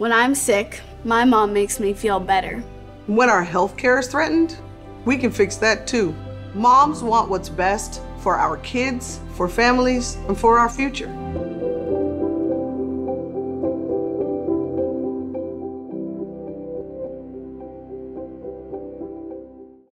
When I'm sick, my mom makes me feel better. When our health care is threatened, we can fix that too. Moms want what's best for our kids, for families, and for our future.